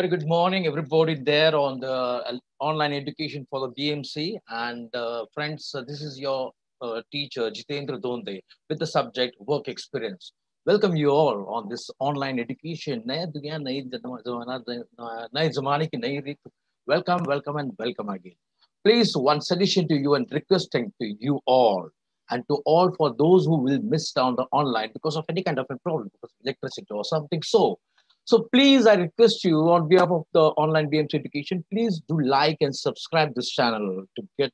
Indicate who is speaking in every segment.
Speaker 1: Very good morning, everybody there on the uh, online education for the BMC. And uh, friends, uh, this is your uh, teacher, Jeetendra Donde, with the subject work experience. Welcome you all on this online education. Welcome, welcome, and welcome again. Please, one suggestion to you and requesting to you all and to all for those who will miss down the online because of any kind of a problem, because electricity or something. So, so please, I request you on behalf of the online BMC education, please do like and subscribe this channel to get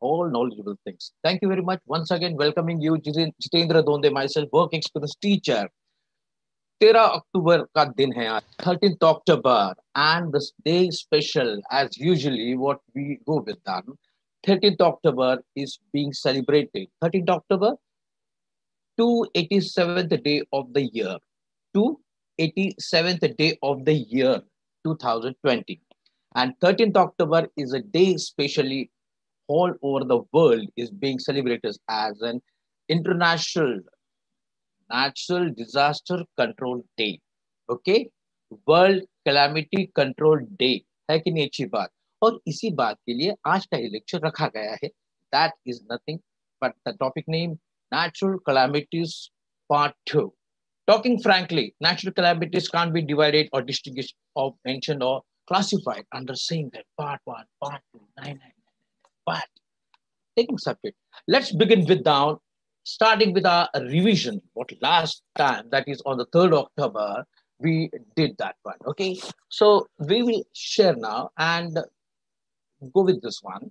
Speaker 1: all knowledgeable things. Thank you very much. Once again, welcoming you, Jeetendra Donde, myself, work experience teacher. 13 October का दिन है आज 13th October and this day special as usually what we go with that 13th October is being celebrated. 13th October, 287th day of the year. 2 287th day of the year 2020 and 13th October is a day specially all over the world is being celebrated as an international natural disaster control day okay world calamity control day है कि नहीं अच्छी बात और इसी बात के लिए आज का ये लेक्चर रखा गया है that is nothing but the topic name natural calamities part two talking frankly natural calamities can't be divided or distinguished or mentioned or classified under saying that part one part two nine nine but taking subject let's begin with down starting with our revision, what last time, that is on the 3rd October, we did that one, okay? So we will share now and go with this one.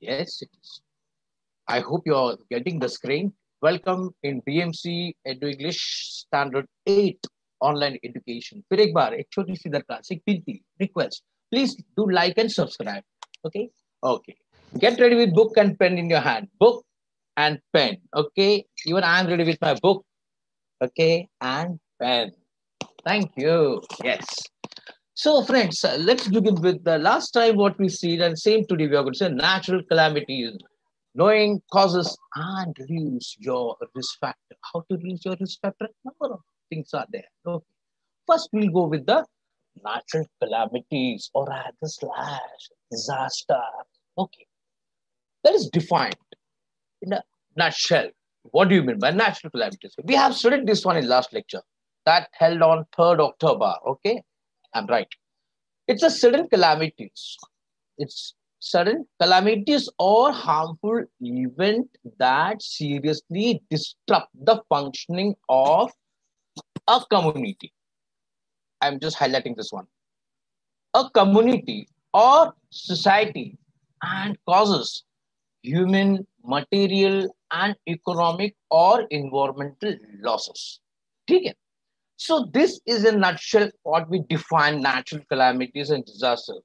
Speaker 1: Yes, it is. I hope you're getting the screen. Welcome in BMC Edu English Standard 8 online education. फिर एक बार एक छोटी सी दरखास्त एक विनती request. Please do like and subscribe. Okay? Okay. Get ready with book and pen in your hand. Book and pen. Okay. Even I'm ready with my book. Okay. And pen. Thank you. Yes. So, friends, uh, let's begin with the last time what we see, and same today we are going to say natural calamities, knowing causes and reduce your risk factor. How to reduce your risk factor? Number of things are there. Okay. First, we'll go with the natural calamities or rather slash disaster. Okay that is defined in a nutshell. What do you mean by natural calamities? We have studied this one in last lecture that held on 3rd October. Okay, I'm right. It's a sudden calamities. It's sudden calamities or harmful event that seriously disrupt the functioning of a community. I'm just highlighting this one. A community or society and causes human, material, and economic or environmental losses. Okay? So this is a nutshell what we define natural calamities and disasters.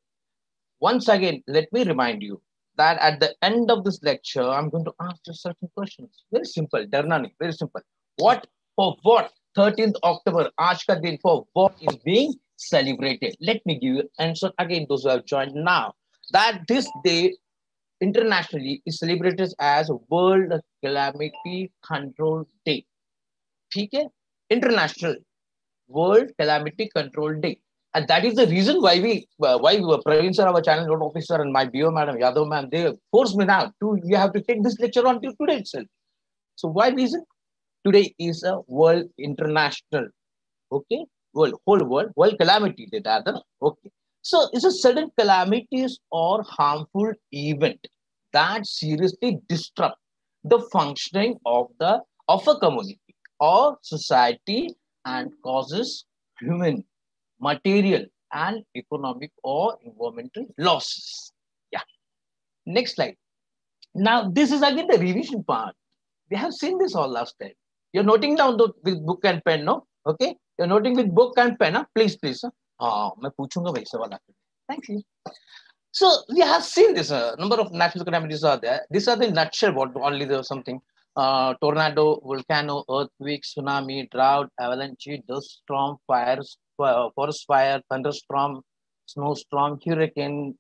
Speaker 1: Once again, let me remind you that at the end of this lecture, I'm going to ask you certain questions. Very simple, Darnani, very simple. What, for what 13th October, Ashka Din, for what is being celebrated? Let me give you answer again, those who have joined now. That this day internationally is celebrated as World Calamity Control Day. Okay? International World Calamity Control Day. And that is the reason why we, uh, why we were Praveen sir, our channel note officer, and my BO madam, Yadav ma'am, they forced me now to, you have to take this lecture on today itself. So why reason? Today is a world international, okay? World, whole world, world calamity day, rather, okay? So it's a sudden calamities or harmful event that seriously disrupt the functioning of the of a community or society and causes human, material, and economic or environmental losses. Yeah. Next slide. Now, this is again the revision part. We have seen this all last time. You're noting down the, with book and pen, no? Okay? You're noting with book and pen, huh? please, please. Huh? हाँ मैं पूछूंगा भाई सवाल आपके thank you so we have seen this uh, number of natural calamities are there these are the nutshell what only there something uh, tornado volcano earthquake tsunami drought avalanche dust storm fires uh, forest fire thunderstorm snowstorm hurricane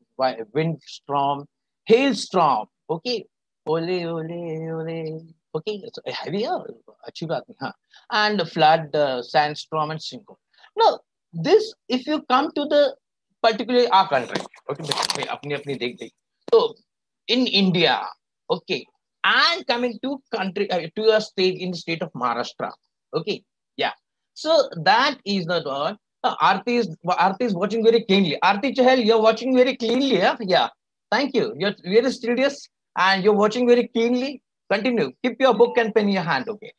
Speaker 1: windstorm hailstorm okay ole ole ole okay it's heavy अच्छी बात नहीं हाँ and flood uh, sandstorm and sinkhole Now, this, if you come to the particularly our country, okay, apni apni dekh dekh. So, in India, okay, and coming to country uh, to a state in the state of Maharashtra, okay, yeah. So that is the one. Uh, Aarti is Aarti is watching very cleanly. Aarti Chahal, you're watching very cleanly. Yeah, yeah. Thank you. You're very studious and you're watching very keenly. Continue. Keep your book and pen in your hand. Okay.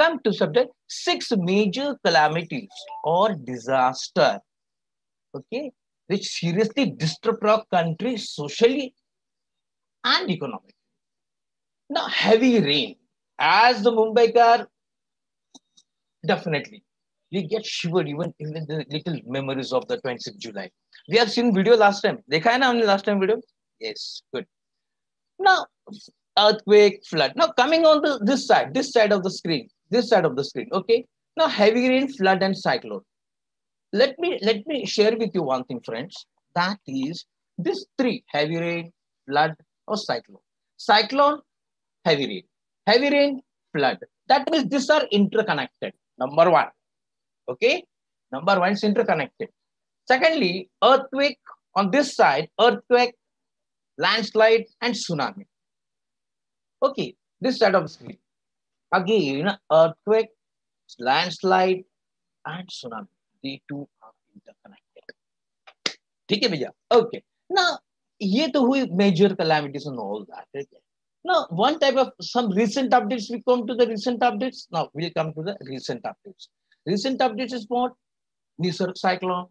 Speaker 1: Come to subject six major calamities or disaster. Okay, which seriously disrupt our country socially and economically. Now, heavy rain. As the Mumbai car, definitely. We get shivered even in the little memories of the 26th July. We have seen video last time. Dekha hai na last time video? Yes, good. Now, earthquake, flood. Now, coming on to this side, this side of the screen, this side of the screen, okay? Now, heavy rain, flood, and cyclone. Let me, let me share with you one thing, friends. That is this three, heavy rain, flood, or cyclone. Cyclone, heavy rain. Heavy rain, flood. That means these are interconnected. Number one. Okay? Number one is interconnected. Secondly, earthquake on this side, earthquake landslide, and tsunami. Okay, this side of the screen. Again, earthquake, landslide, and tsunami. The two are interconnected. ठीक है भैया Okay. Now, ये तो हुई major calamities and all that. Okay. Now, one type of some recent updates, we come to the recent updates. Now, we'll come to the recent updates. Recent updates is what? Nisarg cyclone,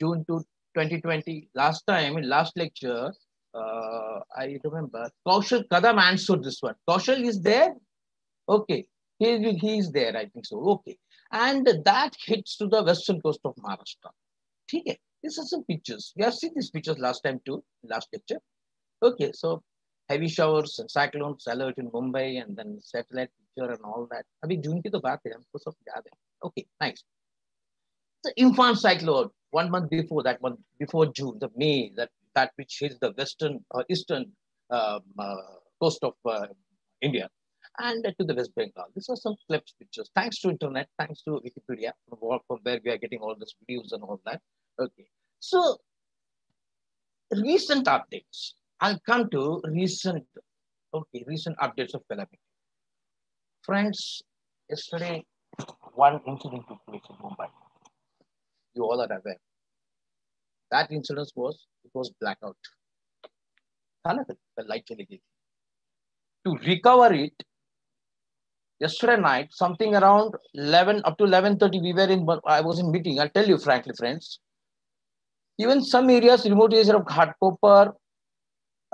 Speaker 1: June 2, 2020. Last time, in last lecture, uh, I remember Kaushal Kadam answered this one. Kaushal is there? Okay. He, he is there, I think so. Okay. And that hits to the western coast of Maharashtra. Okay. These are some pictures. We have seen these pictures last time too, last lecture. Okay. So heavy showers, cyclones alert in Mumbai, and then satellite picture and all that. अभी June ki to baat hai, हमको sab याद Okay, nice. The Amphan cyclone one month before that one before June, the May that that which hits the western or uh, eastern um, uh, coast of uh, India and to the West Bengal. These are some clips pictures. Thanks to internet, thanks to Wikipedia, from where we are getting all these videos and all that. Okay, so recent updates I'll come to recent, okay, recent updates of calamity. Friends, yesterday one incident took place in Mumbai. You all are aware. That incident was it was blackout. The light To recover it, yesterday night, something around 11 up to 11:30, we were in. I was in meeting. I'll tell you frankly, friends. Even some areas, remote areas of Ghatkopar,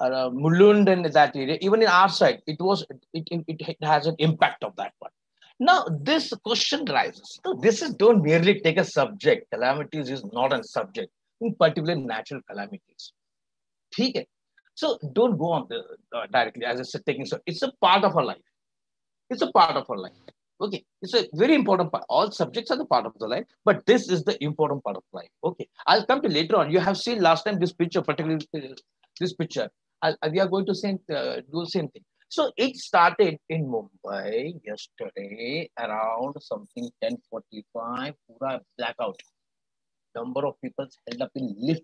Speaker 1: uh, Mulund, and that area, even in our side, it was it, it, it has an impact of that one. Now, this question rises. So this is don't merely take a subject. Calamities is not a subject in particular natural calamities. Okay? So don't go on the, uh, directly as I said, taking so it's a part of our life. It's a part of our life. Okay, it's a very important part. All subjects are the part of the life, but this is the important part of life. Okay, I'll come to later on. You have seen last time this picture, particularly this picture. I'll, we are going to uh, do same thing. So it started in Mumbai yesterday around something 10:45. Pura blackout number of people held up in lift.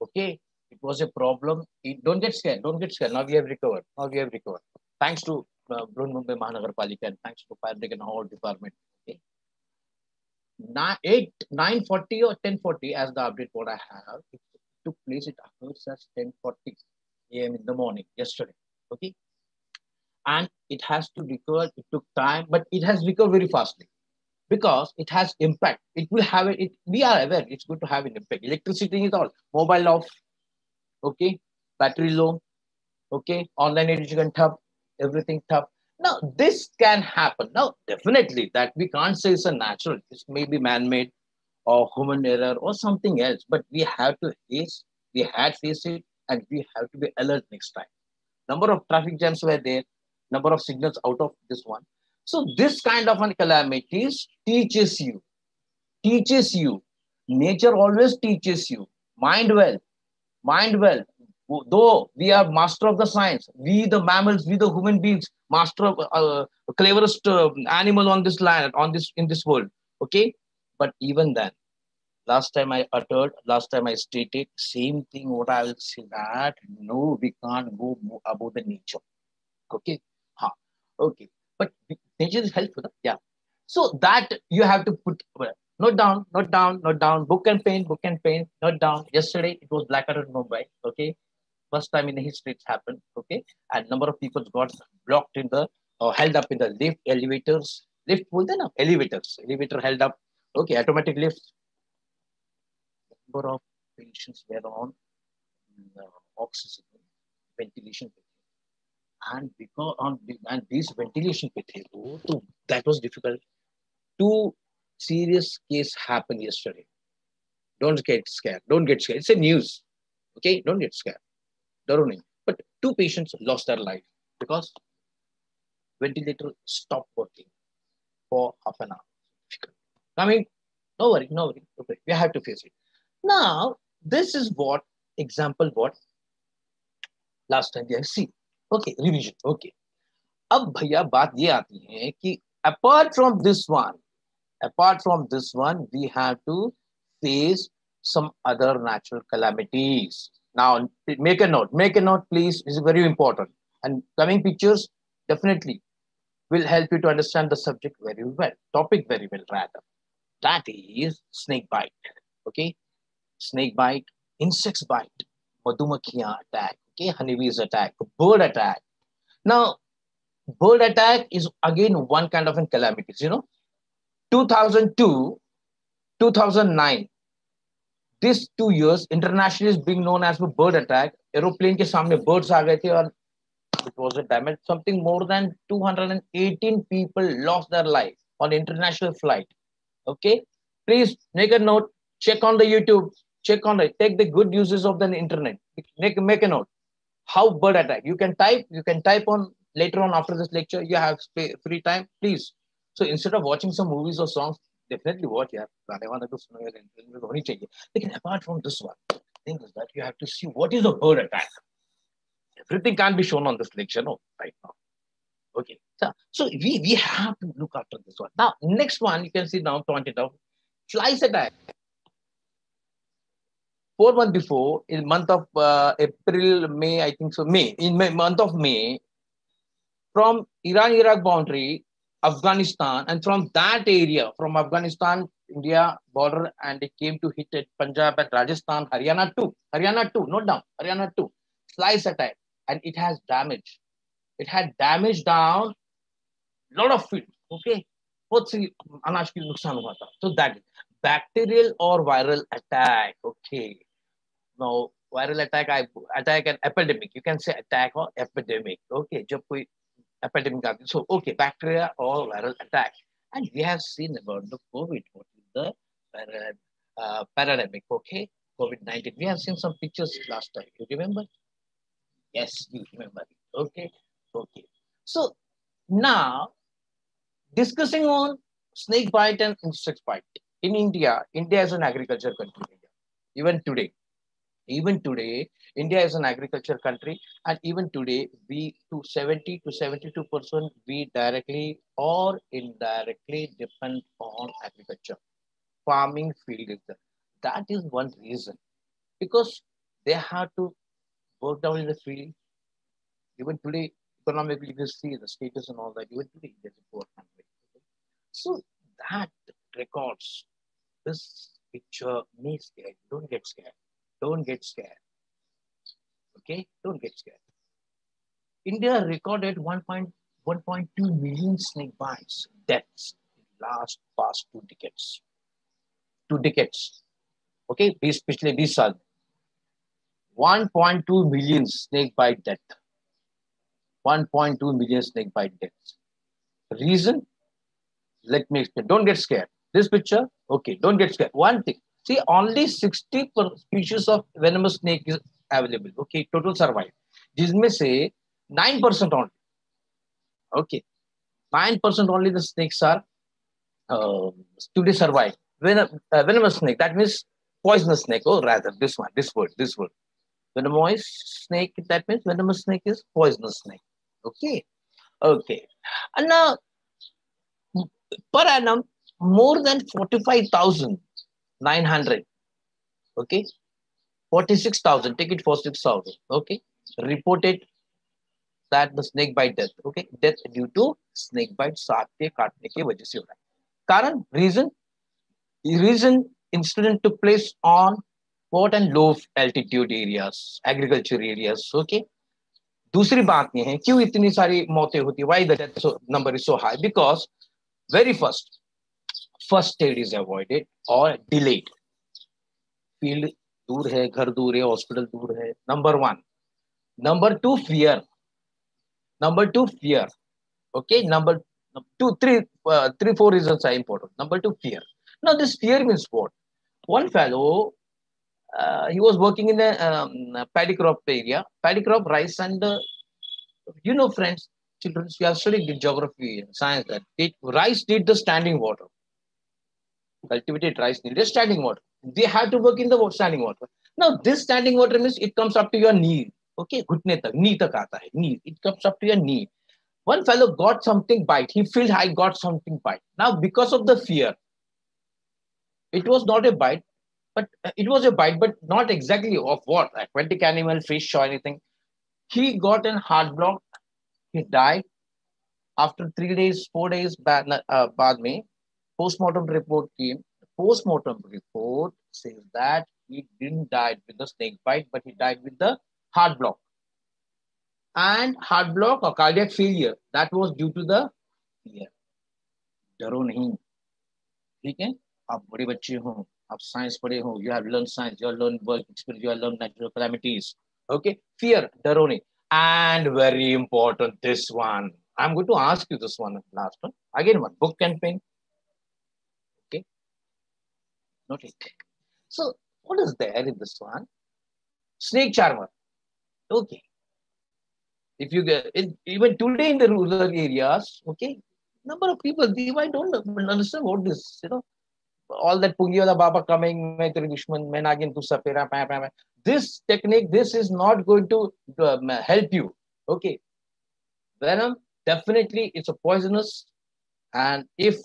Speaker 1: Okay, it was a problem. It, don't get scared. Don't get scared. Now we have recovered. Now we have recovered. Thanks to uh, Mumbai Mahanagarpalika and thanks to fire brigade and all department. Okay. Nine, 8, 940 or 1040 as the update what I have. Took place, it occurs as 1040 a.m. in the morning yesterday. Okay. And it has to recover. It took time, but it has recovered very fastly because it has impact. It will have it. We are aware it's going to have an impact. Electricity is all mobile off, okay, battery low, okay, online education tough, everything tough. Now this can happen. Now definitely that we can't say it's a natural. It may be man-made or human error or something else. But we have to face. We had faced it, and we have to be alert next time. Number of traffic jams were there. Number of signals out of this one so this kind of an calamities teaches you, teaches you. Nature always teaches you. Mind well, mind well. Though we are master of the science, we the mammals, we the human beings, master of uh, cleverest uh, animal on this land, on this in this world. Okay, but even then, last time I uttered, last time I stated, same thing what I will say that, no, we can't go above the nature. Okay? ha. Okay. But nature is helpful. Yeah. So that you have to put, not down, not down, not down, book and paint, book and paint. not down. Yesterday, it was blackout in Mumbai. Okay? First time in the history it's happened. Okay? And number of people got blocked in the, or held up in the lift elevators. Lift, bolte na, elevators. Elevator held up Okay, automatic lifts. Number of patients were on uh, oxygen, ventilation. And because on and these ventilation that was difficult. Two serious case happened yesterday. Don't get scared. Don't get scared. It's a news. Okay, don't get scared. Daruni. But two patients lost their life because ventilator stopped working for half an hour. I mean, no worry, no worry. Okay, we have to face it. Now, this is what example what last time we have seen. Okay, revision. Okay. अब भैया बात ये आती है कि apart from this one, apart from this one, we have to face some other natural calamities. Now, make a note. Make a note, please. This is very important. And coming pictures, definitely will help you to understand the subject very well, topic very well rather. That is snake bite. Okay, snake bite, insects bite, madhumakhiya attack. Okay, honeybees attack, bird attack. Now, bird attack is again one kind of a calamity. You know, 2002, 2009. These two years internationally is being known as the bird attack. Aeroplane के सामने birds आ गए थे और it was a damage. Something more than 218 people lost their life on international flight. Okay, please make a note. Check on the YouTube. Check on it. Take the good uses of the internet. Make make a note. How bird attack? You can type. You can type on later on after this lecture. You have free time. Please. So instead of watching some movies or songs, definitely watch. Yeah, apart from this one, thing is that you have to see what is a bird attack everything can't be shown on this lecture no, right now. Okay, so, so we, we have to look after this one. Now, next one, you can see now pointed out, flies attack. Four months before, in month of uh, April, May, I think so, May, in May, month of May, from Iran-Iraq boundary, Afghanistan, and from that area, from Afghanistan, India border, and it came to hit at Punjab and Rajasthan, Haryana too. Haryana too, note down, Haryana too. Slice attack and it has damage. It had damage down lot of fields. Okay. बहुत सी अनाज की नुकसान हुआ था so that bacterial or viral attack okay now viral attack I attack an epidemic you can say attack or epidemic okay जब कोई epidemic आती so okay bacteria or viral attack and we have seen about the COVID what is the uh, pandemic okay COVID-19 we have seen some pictures last time you remember Yes, you remember it. Okay. Okay. So now discussing on snake bite and insect bite. In India, India is an agriculture country. Even today, even today, India is an agriculture country, and even today, we to 70 to 72 percent we directly or indirectly depend on agriculture. Farming field is there. That is one reason because they have to work down in the field. Even today, economically, you see the status and all that. Even today, there's a poor. So that records this picture may scare you. Don't get scared. Don't get scared. Okay? Don't get scared. India recorded 1.1.2 million snake bites, deaths in last past two decades. Two decades. Okay? Especially this साल 1.2 million snake bite death. 1.2 million snake bite deaths. Reason? Let me explain. Don't get scared. This picture, okay, don't get scared. One thing, see, only 60 species of venomous snake is available. Okay, total survive. जिसमें से 9% only. Okay, 9% only the snakes are uh, today survive. Venom, uh, venomous snake, that means poisonous snake. Oh, rather, this one, this word, this word. Venomous snake, that means venomous snake is poisonous snake. Okay. Okay. And now, per annum, more than 45,900. Okay. 46,000, take it for 6,000. Okay. Reported that the snake bite death. Okay. Death due to snake bite सांप के काटने की वजह से हो रहा है कारण reason reason incident took place on what and low altitude areas agriculture areas okay दूसरी बात यह है क्यों इतनी सारी मौतें होती है? Why the number is so high because very first first aid is avoided और डिलेड फ़ील्ड दूर है घर दूर है हॉस्पिटल दूर है number one number two fear number two fear okay number two three uh, three four reasons are important. Number two fear. This fear means what? One fellow Uh, he was working in the um, paddy crop area. Paddy crop, rice, and uh, you know, friends, children, we have studied the geography and science that it, rice need the standing water. Cultivated rice need the standing water. They have to work in the standing water. Now, this standing water means it comes up to your knee. Okay, ghutne tak, knee tak aata hai, knee. It comes up to your knee. One fellow got something bite. He feels, I got something bite. Now, because of the fear, it was not a bite but it was a bite, but not exactly of what aquatic animal, fish, or anything. He got an heart block. He died after three days, four days. Bad, uh, bad me. Postmortem report came. The postmortem report says that he didn't die with the snake bite, but he died with the heart block and heart block or cardiac failure that was due to the fear डरो नहीं ठीक है आप बड़े बच्चे हो आप science पढ़े हो you have learn science you have learn work experience you have learn natural calamities okay fear डरो नहीं and very important this one i'm going to ask you this one last one again one book campaign okay not it so what is there in this one snake charmer okay if you get it, even today in the rural areas, okay, number of people they might don't understand what this, you know, all that Pungiwala Baba coming, this technique, this is not going to um, help you. Okay. Venom, definitely it's a poisonous. And if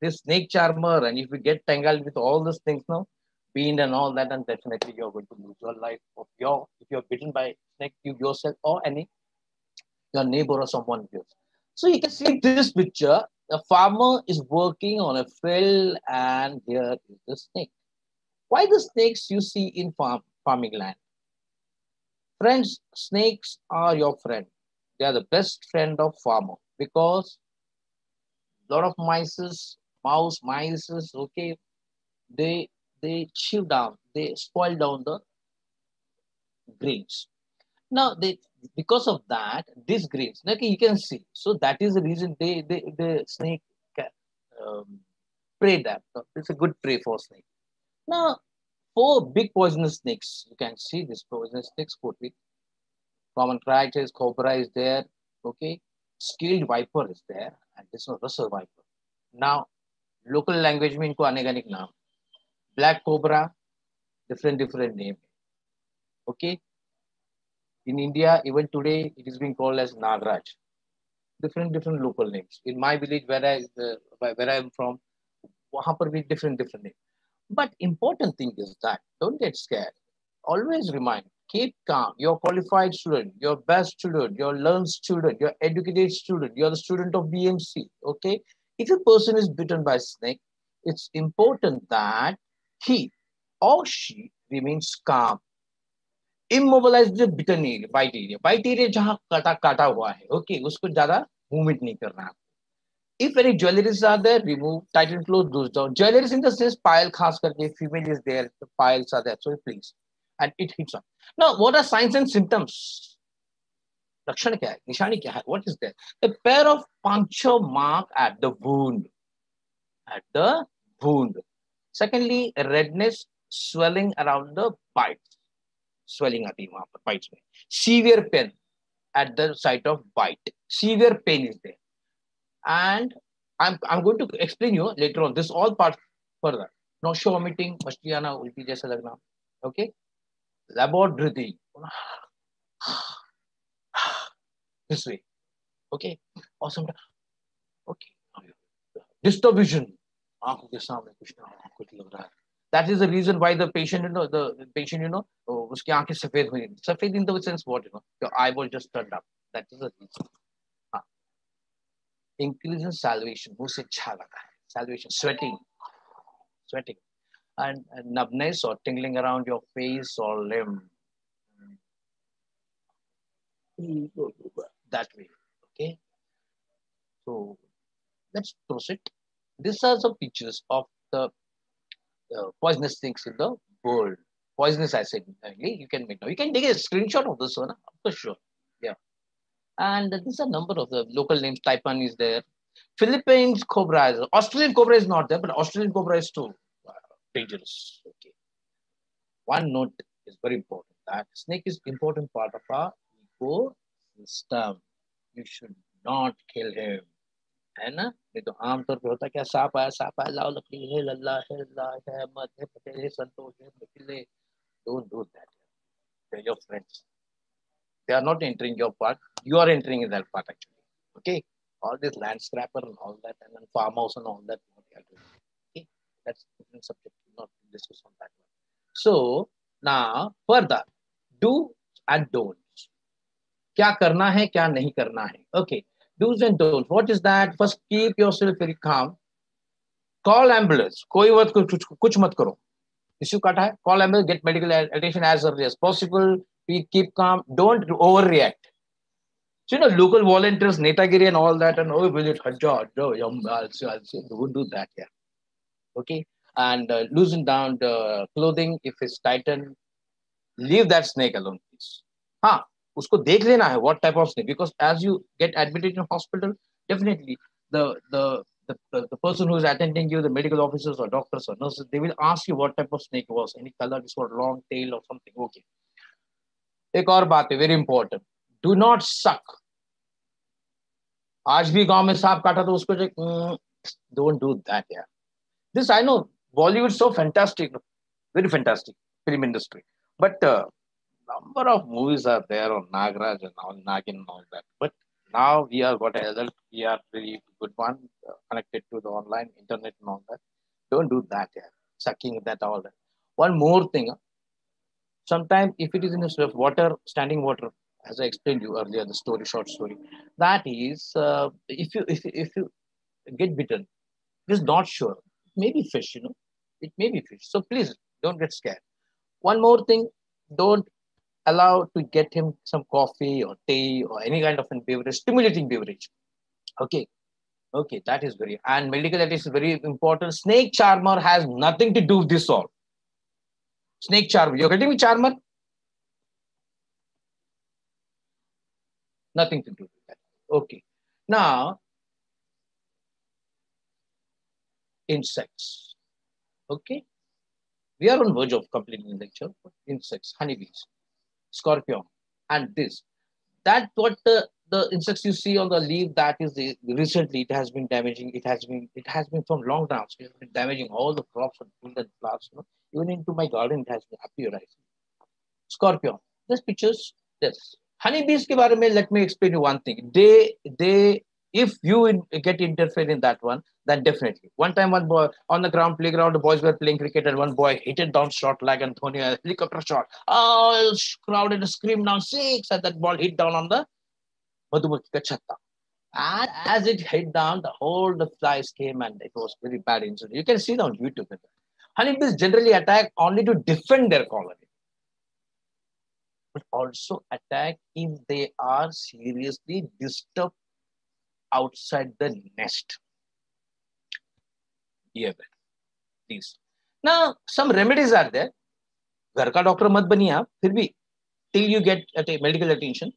Speaker 1: this snake charmer and if you get tangled with all these things now, bean and all that, and definitely you're going to lose your life of your if you're bitten by snake, you yourself or any your neighbor or someone else. So you can see this picture. The farmer is working on a field and here is the snake. Why the snakes you see in farm, farming land? Friends, snakes are your friend. They are the best friend of farmer because a lot of mice, mouse, mice, okay, they they chew down, they spoil down the grains. Now, they, because of that, this green snake you can see. So that is the reason they, they the snake um, prey that. It's a good prey for snake. Now, four big poisonous snakes. You can see this poisonous snakes, four big. Common crisis, cobra is there. Okay, scaled viper is there, and this one Russell viper. Now, local language means इनको अनेक अनेक नाम. Black cobra, different different name. Okay, in India, even today, it is being called as Nagraj. Different, different local names. In my village, where I, where I am from, Wahapar different, different name. But important thing is that don't get scared. Always remind, keep calm. You're qualified student, you're best student, you're learned student, you're educated student, you're the student of BMC. Okay. If a person is bitten by snake, it's important that he or she remains calm immobilise बाइटेरिया बाइटेरिया जहाँ कटा, काटा हुआ है okay okay? उसको ज़्यादा movement नहीं करना if any jewelleries are there remove tighten cloth down jewelleries in the payal खास करके female is there payals are and it hits on now what are signs and symptoms लक्षण क्या है? निशानी क्या है? What is there the pair of पाँच mark at the wound at the wound secondly redness swelling around the bites swelling आती है वहाँ पर bites में severe pain at the site of bite severe pain is there and I'm, I'm going to explain you later on this all part further nausea vomiting मछली आना उल्टी जैसा लगना breathing this way okay or sometimes okay disturb vision आँखों के सामने कुछ ना कुछ लग रहा है that is the reason why the patient, you know, the patient, you know, उसकी आंखें सफेद हुई सफेद in the sense what you know, your eyeball just turned up. That is the reason. Increasing Increase in salivation, मुंह से Salivation, sweating, sweating, and, and numbness or tingling around your face or limb. That way, okay. So let's proceed. These are some pictures of the poisonous things in the world. Poisonous acid, you can make now. You can take a screenshot of this one for sure. Yeah. And this is a number of the local names. Taipan is there. Philippines cobra is Australian cobra is not there, but Australian cobra is too uh, dangerous. Okay. One note is very important that snake is important part of our ecosystem. You should not kill him. है ना? नहीं तो आमतौर पर होता क्या, साफ़ आया साफ़ आया, लाओ लकड़ी, हे लल्ला हे लल्ला हे मत हे पटे हे संतोष, हे निकले don't do that they your friends they are not entering your part you are entering in that part actually okay all this land scraper and all that and farm house and all that okay that's different subject not discuss on that so now further do and don't क्या करना है, क्या नहीं करना है? Okay okay. do's and don'ts. What is that? First, keep yourself very calm. Call ambulance. कोई बात कुछ कुछ मत करो. Issue काटा है. Call ambulance. Get medical attention as early as possible. Be, keep calm. Don't overreact. So, you know, local volunteers, Netagiri and all that, and oh, will it hajja, no, I'll say, I'll say, don't do that, yeah. Okay? And uh, loosen down the clothing if it's tightened. Leave that snake alone, please. Huh? उसको देख लेना है what type of snake because as you get admitted in hospital definitely the the the, the, person who is attending you, the medical officers or doctors or nurses, they will ask you what type of snake was, any color, this was long tail or something. Okay. एक और बात है very important do not सक आज भी गाँव में सांप काटा तो उसको डोंट डू दैट यार this I know Bollywood so fantastic very fantastic film industry but number of movies are there on Nagraj and all, Nagin and all that. But now we are got adult, we are really good one uh, connected to the online internet and all that. Don't do that, yeah. Sucking that all that. One more thing. Sometimes if it is in a water, standing water, as I explained you earlier, the story, short story, that is, uh, if you if, if you get bitten, just not sure. Maybe fish, you know, it may be fish. So please don't get scared. One more thing, don't allow to get him some coffee or tea or any kind of a beverage, stimulating beverage. Okay. Okay, that is very, and medical that is very important. Snake charmer has nothing to do with this all. Snake charmer. You're getting me, charmer? Nothing to do with that. Okay. Now, insects. Okay. We are on verge of completing the lecture. Insects, honeybees scorpion, and this. That what the, the insects you see on the leaf, that is the, recently it has been damaging. It has been it has been from long time. So it has been damaging all the crops and food and plants. You know? Even into my garden, it has been appearing. Scorpion. This pictures this. Honeybees ke mein, let me explain you one thing. They they if you in, get interfered in that one, then definitely. One time, one boy on the ground playground, the boys were playing cricket, and one boy hit it down short like Antonio, a helicopter shot. Oh, crowded screamed down six, and that ball hit down on the Madhumukhi chatta. And as it hit down, the whole the flies came, and it was very bad incident. You can see it on YouTube. Honeybees generally attack only to defend their colony, but also attack if they are seriously disturbed outside the nest. Yeah, please. Now, some remedies are there. घर का doctor मत बनिए आप फिर भी till you get at a medical attention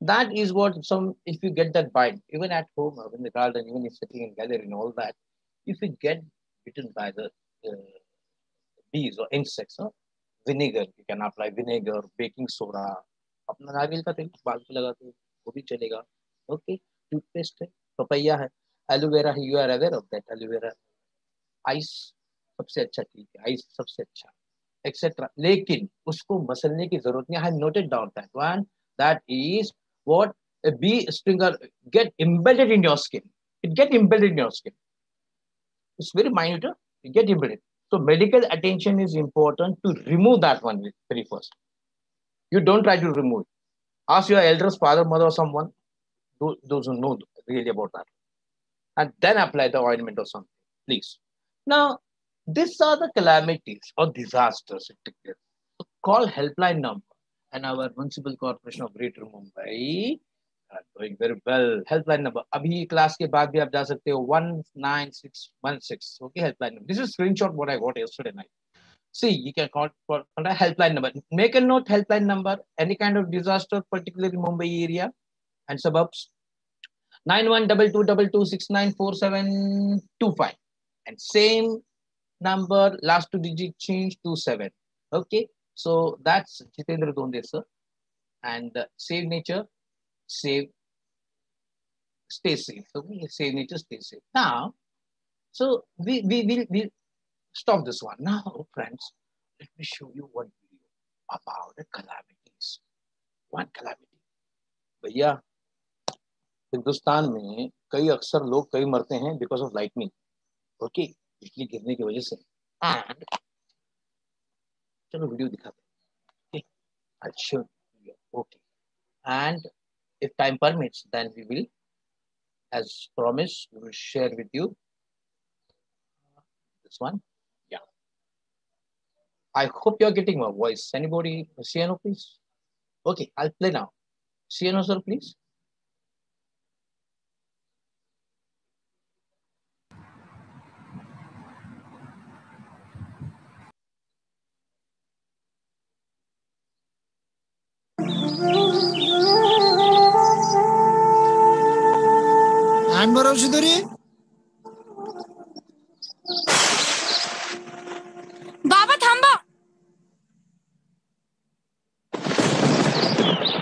Speaker 1: that is what some if you get that bite even at home or in the garden even if sitting in gallery and all that if you get bitten by the uh, bees or insects huh? vinegar you can apply vinegar baking soda अपना नारियल का तेल बाल पे लगाते हो वो भी चलेगा ओके टूथपेस्ट है पपैया है एलोवेरा है you are aware of that aloe vera ice सबसे अच्छा ठीक है आइस सबसे अच्छा एक्सेट्रा लेकिन उसको मसलने की ज़रूरत नहीं I noted down that one that is get embedded in your skin it get embedded in your skin It's very minute. You get immediate. So medical attention is important to remove that one very first. You don't try to remove it. Ask your elders, father, mother, or someone, those, who know really about that. And then apply the ointment or something, please. Now, these are the calamities or disasters so call helpline number. And our Municipal Corporation of Greater Mumbai are doing very well. Helpline number. Abhi class ke baad bhi aap ja sakte ho. 19616. Okay, helpline number. This is screenshot what I got yesterday night. See, you can call for helpline number. Make a note, helpline number. Any kind of disaster, particularly Mumbai area and suburbs. Nine one double two double two six nine four seven two five. And same number, last two digit change to seven. Okay. So that's Jeetendra Donde, sir. And uh, save nature, save, stay safe. Okay, save nature, stay safe. Now, so we we will we stop this one. Now, friends, let me show you one video about the calamities. One calamity. भैया हिंदुस्तान में कई अक्सर लोग कई मरते हैं because of lightning okay बिजली गिरने की वजह से चलो वीडियो दिखाते हैं अच्छा okay and if time permits then we will as promised we will share with you this one yeah i hope you're getting my voice anybody cno please okay i'll play now cno sir please
Speaker 2: बरोबर तरी?
Speaker 3: बाबा थांबा.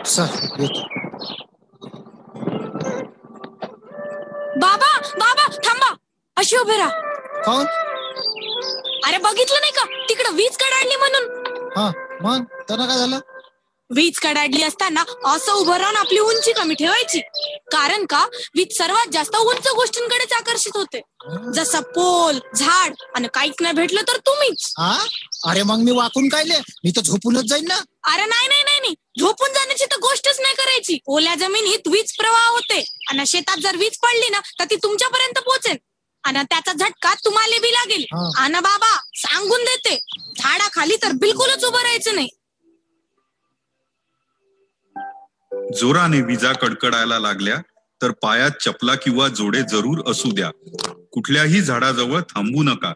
Speaker 2: Sir येतो.
Speaker 3: बाबा बाबा थांबा. अशी उभे राहा. अरे बघितलं नाही का? तिकडं वीज कडाडली म्हणून.
Speaker 2: हा मग? त्यांना काय झालं?
Speaker 3: वीज कडाडली असताना असं उभं राहून आपली उंची कमी ठेवायची. कारण का? वीज सर्वात जास्त उंच गोष्टींकडेच आकर्षित होते. जसं पोल झाड आणि काहीच नाही भेटलं तर तुम्हीच.
Speaker 2: अरे मग मी वाकून कायले? मी तर झोपूनच जाईन ना.
Speaker 3: अरे नाही नाही नाही झोपून जाण्याची तर गोष्टच नाही करायची. ओल्या जमिनीत वीज प्रवाह होते. आणि शेतात जर वीज पडली ना तर ती तुमच्यापर्यंत पोहोचेल आणि त्याचा झटका तुम्हाला बी लागेल. आणि बाबा सांगून देते. झाडाखाली तर बिलकुलच उभं राहायचं नाही.
Speaker 4: जोराने विजा कडकडायला लागल्या तर पायात चपला किंवा जोडे जरूर असू द्या. कुठल्याही झाडाजवळ थांबू नका.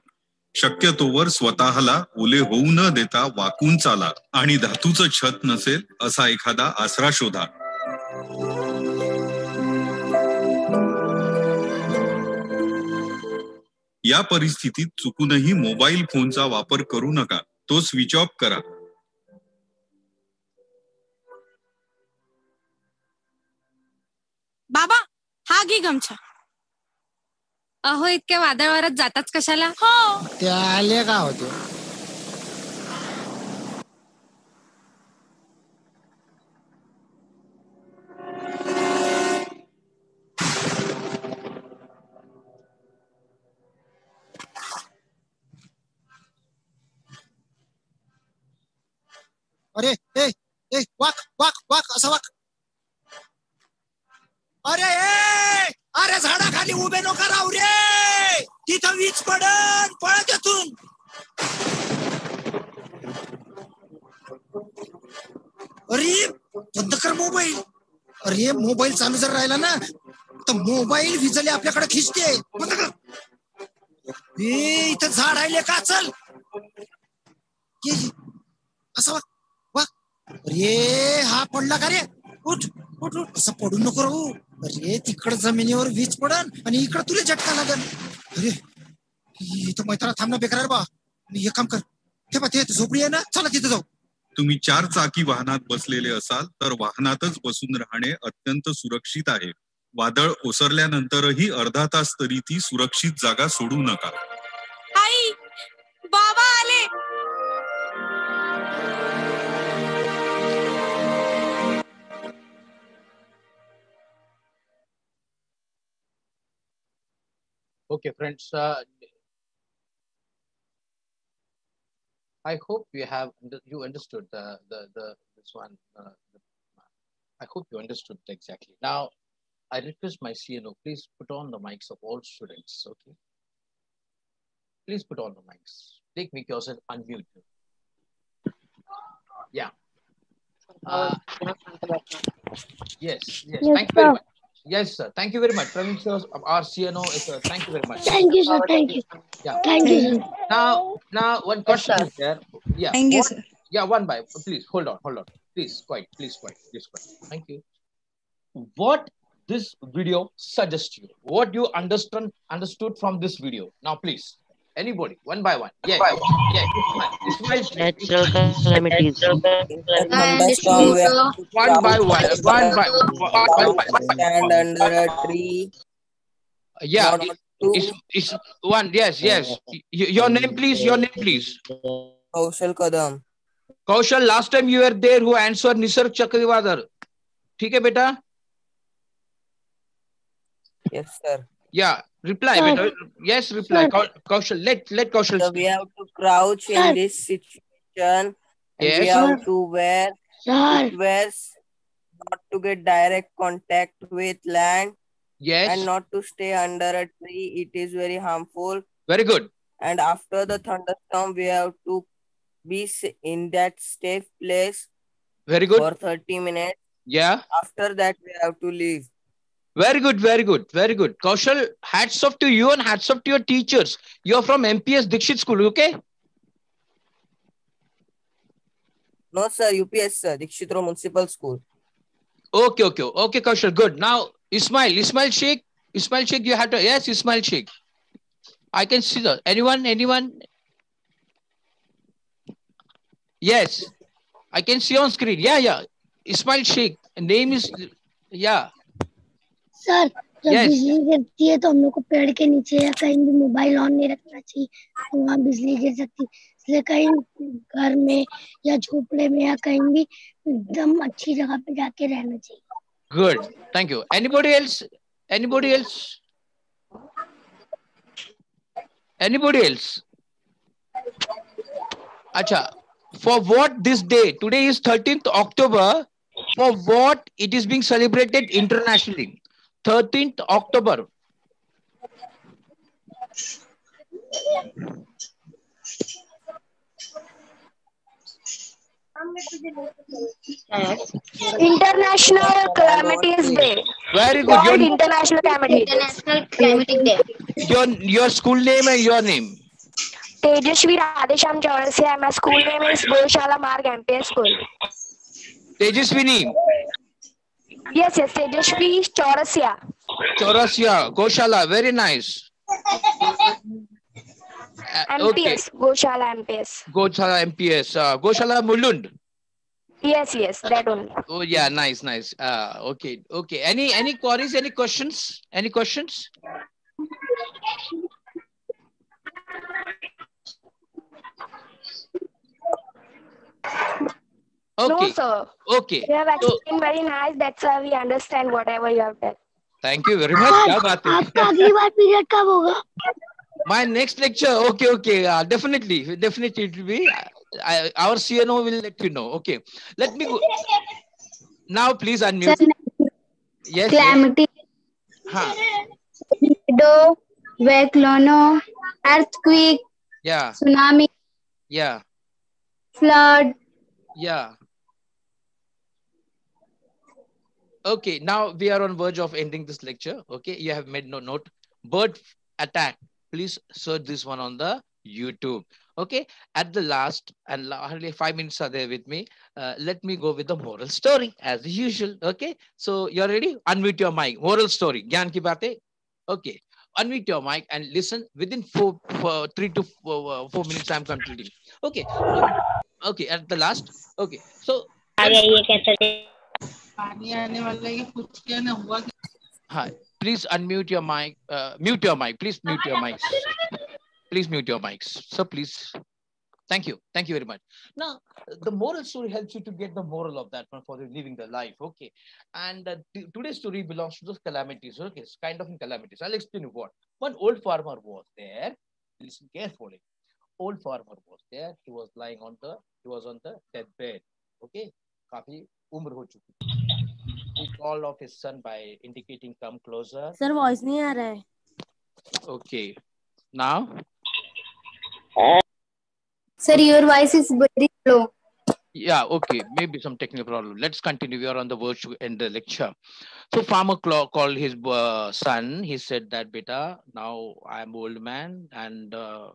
Speaker 4: शक्यतोवर स्वतःला ओले होऊ न देता वाकून चाला आणि धातूचं छत नसेल असा एखादा आसरा शोधा. या परिस्थितीत चुकूनही मोबाईल फोनचा वापर करू नका. तो स्विच ऑफ करा.
Speaker 3: बाबा हा घे गमछा. अहो इतक्या वादळवरच जाताच कशाला? हो.
Speaker 2: ते आले का होते अरे ए ए वाक वाक वाक असं वाक. अरे ए अरे झाडाखाली उभे नका राहू रे. तिथं वीज पडन पळत येथून अरे बंद कर मोबाईल. अरे मोबाईल चालू जर राहिला ना तर मोबाईल विजले आपल्याकडे खिचते बंद कर. ए इथं झाड राहिले का चल. ये, ये. असं वा वा. अरे हा पडला का रे? उठ उठ उठ. असं पडू नको राहू. अरे तिकड जमिनीवर वीज पडन आणि इकडं तुला झटका लागल अरे इथं मैत्रा थांबणं बेकार आहे बा. मी एक काम कर. हे बा ते झोपडी आहे ना? चला तिथं जाऊ.
Speaker 4: तुम्ही चार चाकी वाहनात बसलेले असाल तर वाहनातच बसून राहणे अत्यंत सुरक्षित आहे. वादळ ओसरल्यानंतरही अर्धा तास तरी ती सुरक्षित जागा सोडू नका.
Speaker 3: आई बाबा आले.
Speaker 1: Okay, friends. Uh, I hope you have you understood the the, the this one. Uh, the, I hope you understood exactly. Now, I request my CNO, please put on the mics of all students. Okay. Please put on the mics. Take me yourself unmute. Yeah. Uh, yes, yes.
Speaker 5: yes
Speaker 1: Thank you very much. Yes, sir. Thank you very much. Praveen sir, our CNO, is, uh, thank you very much.
Speaker 5: Thank you, sir. Thank you.
Speaker 1: Yeah.
Speaker 5: Thank you, sir.
Speaker 1: Now, now one question is there. Yeah.
Speaker 6: Thank you, sir.
Speaker 1: Yeah, one by. Please hold on, hold on. Please, quiet. Please, quiet. Please, quiet. Thank you. What this video suggests you? What you understand understood from this video? Now, please, anybody, one by one. Yeah, yeah. Ismail, Ismail,
Speaker 7: Natural calamities.
Speaker 8: Thunderstorm where
Speaker 1: one by one, one by one by
Speaker 8: stand under a tree.
Speaker 1: Yeah,
Speaker 8: not to
Speaker 1: is is one. Yes, yes. Y- Your name, please. Your name, please.
Speaker 8: Kaushal Kadam.
Speaker 1: Kaushal, last time you were there, who answered Nisarg Chakravartar. ठीक है बेटा
Speaker 8: Yes, sir.
Speaker 1: Yeah, reply.
Speaker 5: Sir.
Speaker 1: Beta. Uh, yes, reply.
Speaker 5: Sir.
Speaker 1: Kaushal, let let Kaushal.
Speaker 8: So we have to crouch
Speaker 5: Sir.
Speaker 8: in this situation. And we have to wear
Speaker 5: Sir,
Speaker 8: wears not to get direct contact with land
Speaker 1: Yes,
Speaker 8: and not to stay under a tree. It is very harmful.
Speaker 1: very good.
Speaker 8: And after the thunderstorm, we have to be in that safe place
Speaker 1: Very good.
Speaker 8: for 30 minutes.
Speaker 1: Yeah,
Speaker 8: After that, we have to leave.
Speaker 1: Very good, very good, very good. Kaushal, hats off to you and hats off to your teachers. You're from MPS Dikshit School, okay?
Speaker 8: No, sir. UPS, sir. Dikshitro Municipal School.
Speaker 1: Okay, okay, okay, Kaushal. Good. Now, Ismail, Ismail Sheikh, Ismail Sheikh, you have to. Yes, Ismail Sheikh. I can see that. Anyone, anyone? Yes, I can see on screen. Yeah, yeah. Ismail Sheikh. Name is. Yeah.
Speaker 5: Sir जब
Speaker 1: yes.
Speaker 5: बिजली गिरती है तो हम लोग को पेड़ के नीचे या कहीं भी मोबाइल ऑन नहीं रखना चाहिए तो वहाँ बिजली गिर सकती इसलिए कहीं घर में या झोपड़े में या कहीं भी एकदम अच्छी जगह पे जाके रहना चाहिए।
Speaker 1: Good thank you anybody else anybody else anybody else अच्छा for what this day today is 13th October for what it is being celebrated internationally 13th October.
Speaker 9: International Calamities Day.
Speaker 1: Very good. Your,
Speaker 9: International Calamity
Speaker 10: International Climatic Day.
Speaker 1: your, your school name and your name.
Speaker 9: Tejashvi Radhesham Chaurasia. My school name is Goshala Marg MPS School.
Speaker 1: Tejaswini.
Speaker 9: Yes, yes, Tejashvi Chaurasia.
Speaker 1: Chaurasia. Goshala. Very nice. Uh, okay.
Speaker 9: MPS. Goshala MPS.
Speaker 1: Goshala MPS. Uh, Goshala Mulund.
Speaker 9: Yes, yes, that only.
Speaker 1: Oh yeah, nice, nice. Uh, okay, okay. Any any queries? Any questions? Any questions?
Speaker 9: No,
Speaker 1: Okay,
Speaker 9: sir.
Speaker 1: okay.
Speaker 9: You have
Speaker 1: So
Speaker 9: explained very nice. That's why we understand whatever you have done.
Speaker 1: thank you very much. क्या बात है?
Speaker 5: आपका अगली बार period कब होगा
Speaker 1: My next lecture. Okay, okay. Uh, definitely, definitely it will be. I, our CNO will let you know. Okay. Let me go. Now, please unmute. Yes. yes.
Speaker 10: Calamity,
Speaker 1: Huh.
Speaker 10: tornado, volcano, earthquake,
Speaker 1: Yeah.
Speaker 10: tsunami,
Speaker 1: Yeah.
Speaker 10: flood.
Speaker 1: Yeah. Okay, now we are on verge of ending this lecture. Okay, you have made no note. Bird attack. Please search this one on the YouTube. Okay, at the last, and hardly five minutes are there with me. Uh, let me go with the moral story as usual. Okay, so you're ready? Unmute your mic. Moral story. Gyan ki baate. Okay, unmute your mic and listen within four, four three to four, uh, four minutes. I'm concluding. Okay, okay, at the last. Okay, so Hi. Please unmute your mic. Uh, mute your mic. Please mute your mics. Please mute your mics. So please. Thank you. Thank you very much. Now, the moral story helps you to get the moral of that one for living the life. Okay. And uh, today's story belongs to those calamities. Okay. It's kind of in calamities. I'll explain what. One old farmer was there. Listen carefully. old farmer was there. He was lying on the, he was on the deathbed. Okay. काफी उम्र हो चुकी called off his son by indicating come closer.
Speaker 3: Sir voice नहीं आ रहा है
Speaker 1: Okay. Now,
Speaker 10: Sir, your voice is very low.
Speaker 1: yeah, okay. Maybe some technical problem. Let's continue. We are on the verge to end the lecture. So farmer called his uh, son. He said that, beta, now I'm old man and uh,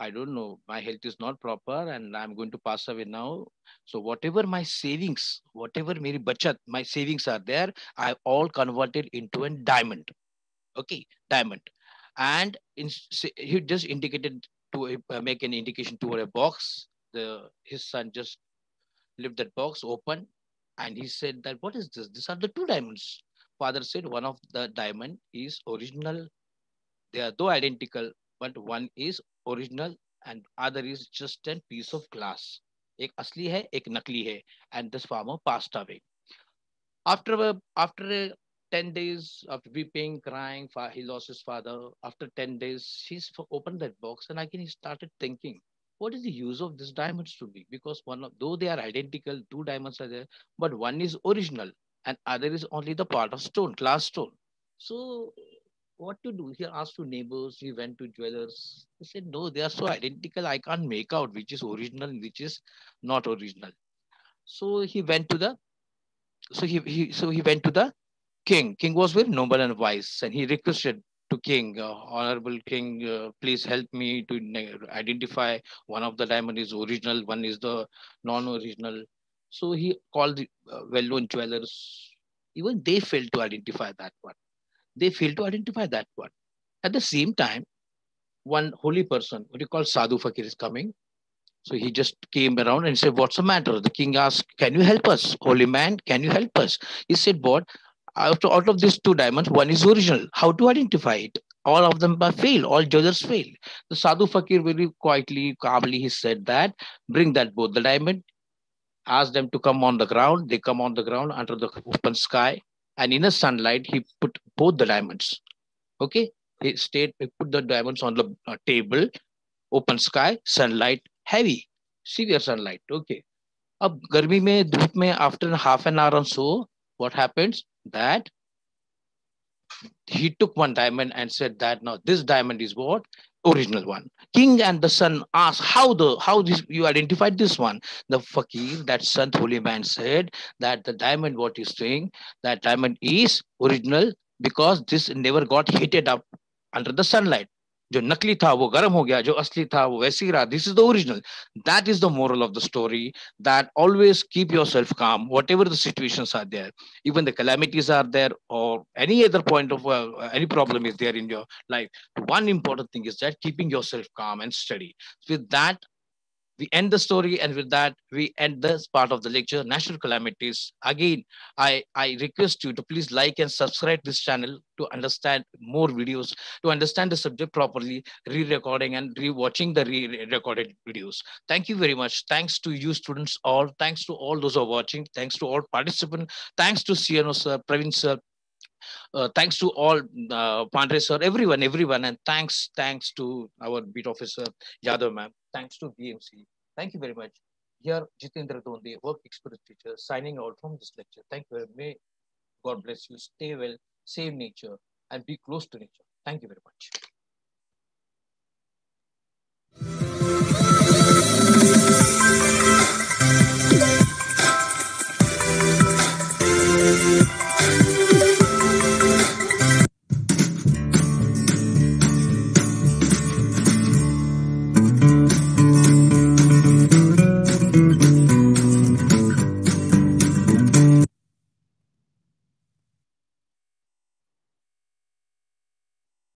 Speaker 1: I don't know, my health is not proper and I'm going to pass away now. So whatever my savings, whatever meri bachat, my savings are there, I all converted into a diamond. Okay, diamond. And in, he just indicated to uh, make an indication toward a box. The his son just left that box open and he said that what is this? These are the two diamonds. Father said one of the diamond is original. They are though identical, but one is original and other is just a piece of glass. एक असली है एक नकली है and this farmer passed away after a, after a 10 days of weeping crying fa- he lost his father after 10 days he's f- opened that box and again he started thinking what is the use of these diamonds to be because one of though they are identical two diamonds are there but one is original and other is only the part of stone glass stone so what to do? He asked to neighbors he went to jewelers. He said no they are so identical i can't make out which is original and which is not original. So he went to the so he, he so he went to the king. King was very noble and wise and he requested to king uh, honorable king uh, please help me to identify one of the diamond is original one is the non-original. So he called the uh, well-known jewelers. Even they failed to identify that one they failed to identify that one at the same time one holy person what you call sadhu fakir is coming so he just came around and said, What's the matter? The king asked, Can you help us? Holy man, can you help us? He said, What? Out of, out of these two diamonds, one is original. How to identify it? All of them fail. All jewelers fail. The Sadhu Fakir very quietly, calmly, he said that, bring that both the diamond, ask them to come on the ground. They come on the ground under the open sky And in the sunlight, he put both the diamonds. Okay? He stayed, he put the diamonds on the uh, table, open sky, sunlight, heavy, severe sunlight. Okay. अब गर्मी में धूप में after half an hour or so, what happens? That he took one diamond and said that now this diamond is what Original one. King and the son asked how the how this you identified this one. The fakir, that Sant holy man said that the diamond what he's saying that diamond is original because this never got heated up under the sunlight. जो नकली था वो गर्म हो गया जो असली था वो वैसे ही रहा this is the original that is the moral of the story that always keep yourself calm whatever the situations are there even the calamities are there or any other point of uh, any problem is there in your life one important thing is that keeping yourself calm and steady with that we end the story and with that we end this part of the lecture natural calamities. Again i i request you to please like and subscribe this channel to understand more videos to understand the subject properly re-recording and re-watching the re-recorded videos. Thank you very much. Thanks to you students all. Thanks to all those who are watching. Thanks to all participants. Thanks to cno sir praveen sir. Uh, thanks to all uh, Pandre sir, everyone, everyone, and thanks, thanks to our beat officer Yadav ma'am thanks to BMC. Thank you very much. Here, Jeetendra Donde, work experience teacher, signing out from this lecture. Thank you. May God bless you. Stay well, save nature, and be close to nature. Thank you very much.